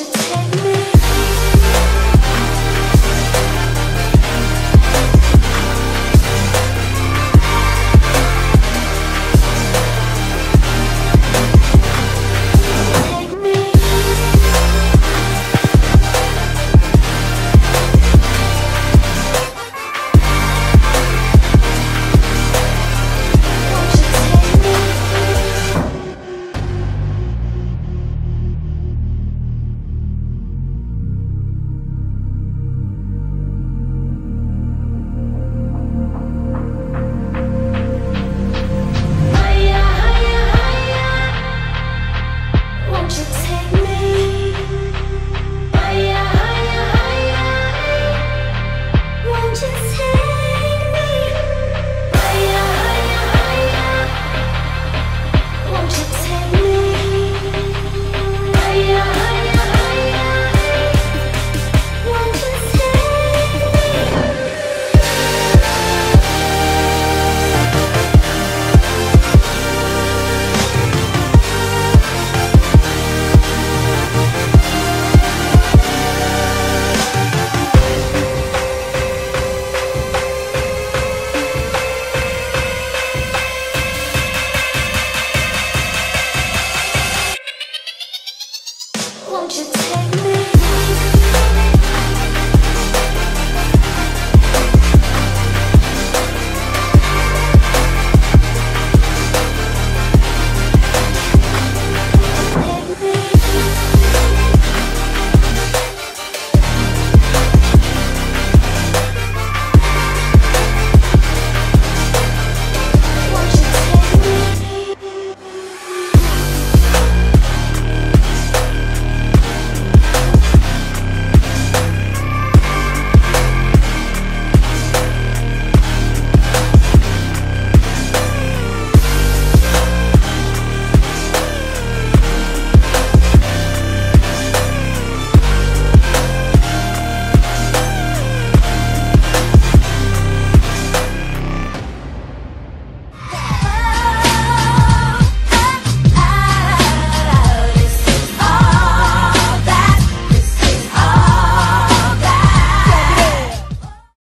Won't you take